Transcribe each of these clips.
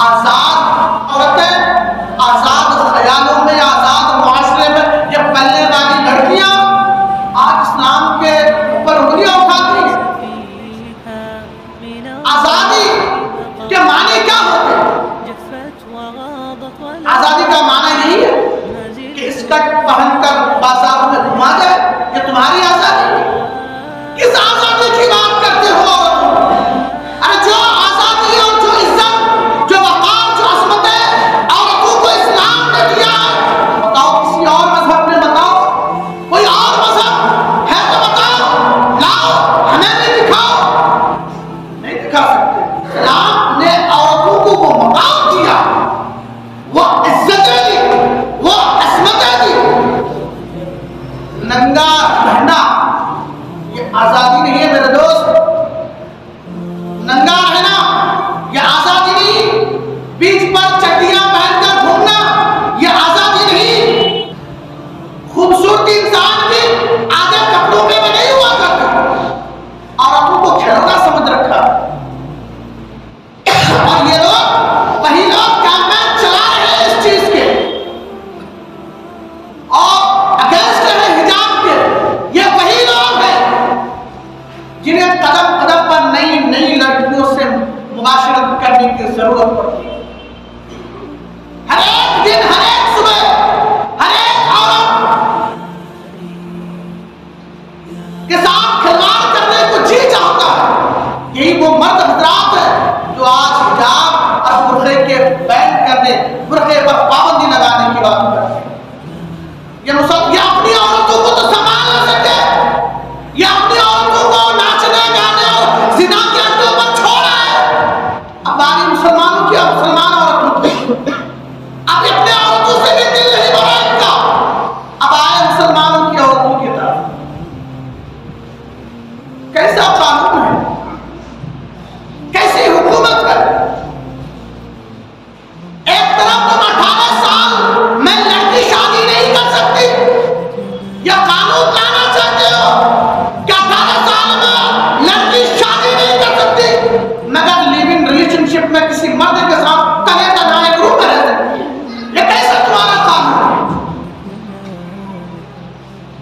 阿啥？Yeah.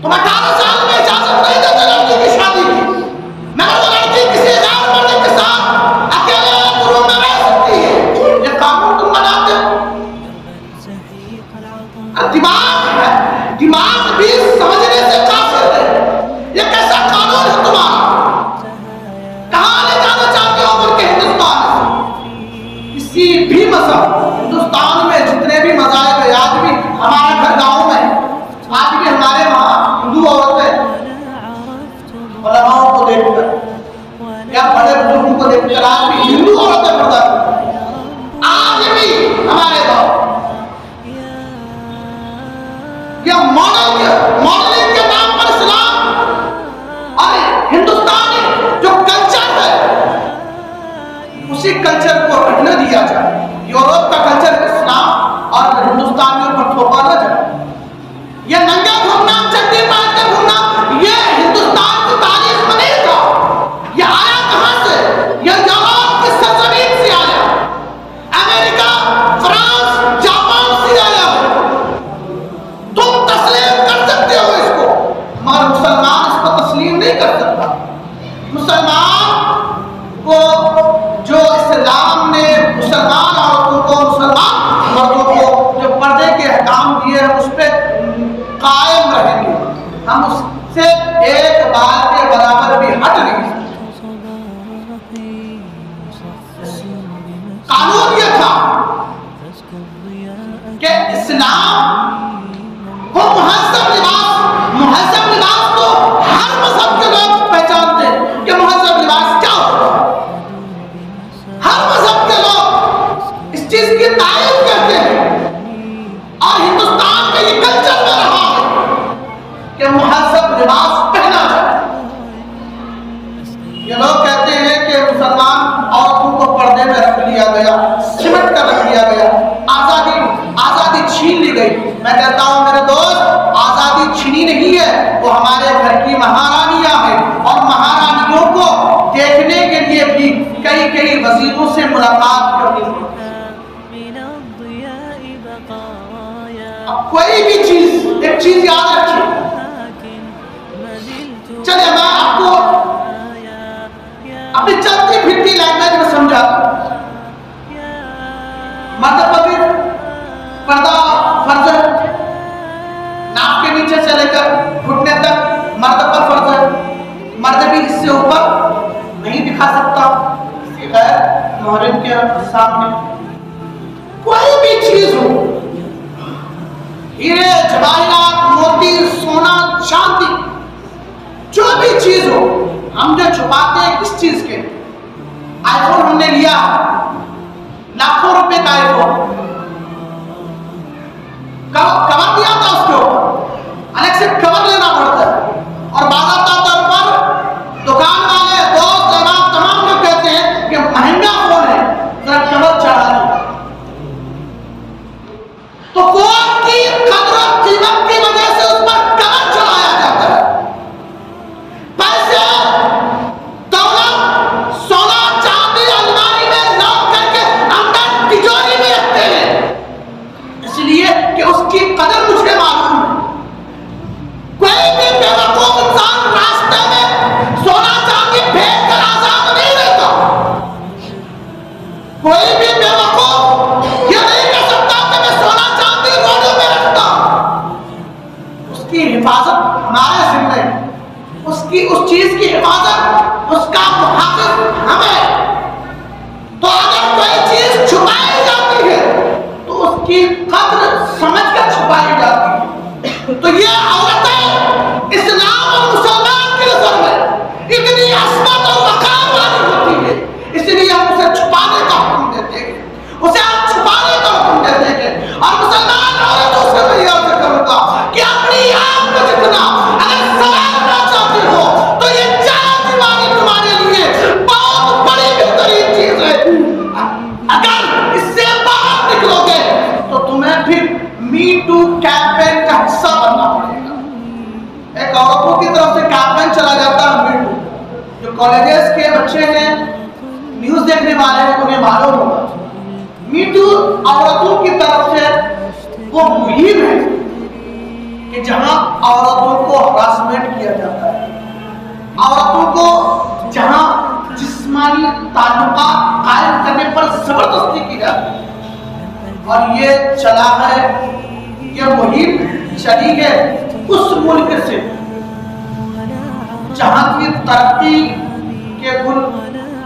止まった E a morte काम दिए हैं उस पर कायम रहेंगे। हम उससे एक बार के बराबर भी हट नहीं कानून ये था कि इस्लाम हम हर चमट कर रख दिया गया। आज़ादी आज़ादी छीन ली गई। मैं कहता हूँ मेरे दोस्त आज़ादी छीनी नहीं है। वो हमारे घर की महारानियाँ हैं। और महारानियों को देखने के लिए भी कई कई वजीरों से मुलाकात करनी हाँ। कोई भी चीज़ एक चीज़ याद रखिए। मोहरिम के सामने? कोई भी चीज़ हो। हीरे, जवाहरात, मोती, सोना, चांदी, जो भी चीज़ हो, हम जो छुपाते हैं किस चीज़ के। आईफोन हमने लिया। लाखों रुपए का आईफोन कवर दिया मी टू कैंपेन का हिस्सा बनना पड़ेगा। एक औरतों की तरफ़ से कैंपेन चला जाता है मी टू जो कॉलेजेस के बच्चे हैं न्यूज़ देखने वाले हैं, उन्हें मालूम होगा। मी टू औरतों की तरफ़ से वो मुहिम है कि जहाँ औरतों को हरासमेंट किया जाता है। औरतों को जहाँ जिस्मानी ताल्लुकात कायम करने पर ज़बरदस्ती की जाती है। और ये चला है ये मुहिम चली है, उस मुल्क से। जहाँ की तरक्की के गुल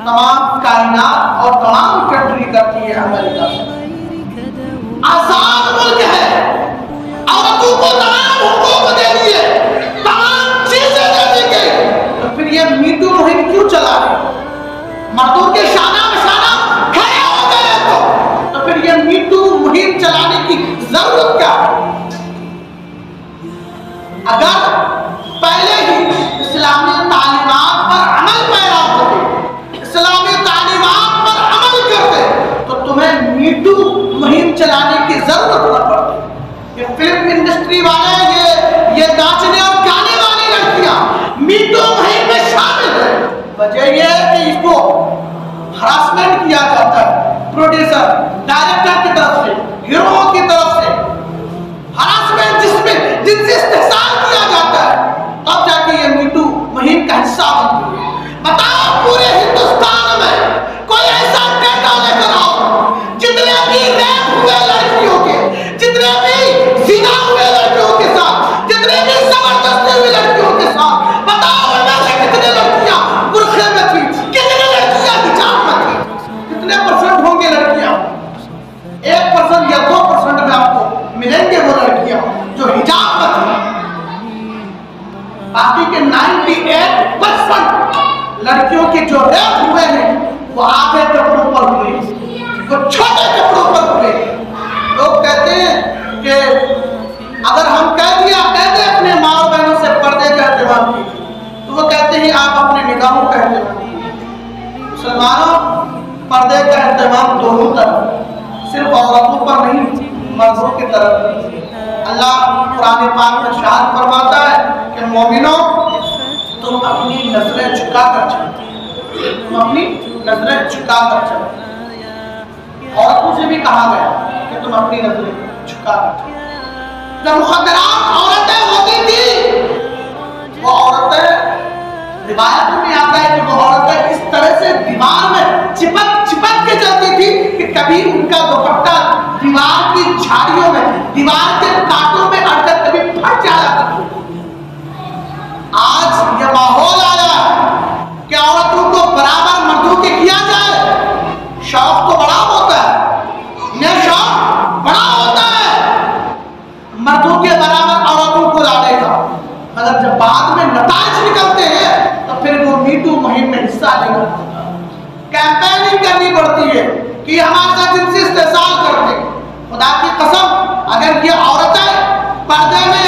तमाम कायनात और तमाम कंट्री करती है अमेरिका आज़ाद मुल्क है। औरतों को तमाम हुकूक दे दिए तमाम चीज़ें दे दी गई। तो फिर ये मीटू मुहिम क्यों चला मर्दों के शाना बशाना खड़े हो गए तो। तो फिर ये मीटू मुहिम चलाने अगर पहले ही इस्लामी तालीमात पर अमल पैदा होते, इस्लामी तालीमात पर अमल करते तो तुम्हें मीटू मुहिम चलाने की ज़रूरत न पड़ती। फ़िल्म इंडस्ट्री वाले, ये ये नाचने और गाने वाली लड़कियाँ मीटू मुहिम में शामिल है। वजह ये है कि इसको हरासमेंट किया जाता है प्रोड्यूसर डायरेक्टर की तरफ़ से हीरो की तरफ़ से। हरासमेंट जिसमें जिनसे इस्तेसाल किया जाता है तब जाके ये मीटू मुहिम का रेप हुए हैं। वो आधे कपड़ों पर हुए। वो छोटे कपड़ों पर हुए। लोग कहते हैं कि अगर हम कह दिया, कह दे अपने माँ बहनों से, पर्दे का एहतमाम तो वो कहते हैं, आप अपने निगाहों का एहतमाम मुसलमानों, पर्दे का एहतमाम दोनों तरफ़, सिर्फ़ औरतों पर नहीं, मर्दों की तरफ़। अल्लाह कुरान पाक में शाद फरमाता है कि मोमिनों, तुम अपनी नज़रें झुका कर चलो तुम अपनी नज़रें झुका कर चलो। औरतों से भी कहा गया कि तुम अपनी नज़रें झुका कर चलो। जब मुखदरात औरतें होती थी, वो औरतें रिवायत में आता है कि वो औरतें इस तरह से दीवार में चिपक चिपक के चलती थी कि कभी उनका दुपट्टा दीवार की झाड़ियों में, दीवार के कांटों में अड़कर कभी फट करती आज ये माहौल शौक तो बड़ा होता है। यह शौक बड़ा होता है। मर्दों के बराबर औरतों को लाने का। मगर जब बाद में नताज निकलते हैं तो फिर वो मीटू मुहिम में हिस्सा लेना कैंपेनिंग करनी पड़ती है कि हमारे साथ जिनसे इस्तेसाल करते खुदा की कसम, अगर ये औरतें पर्दे में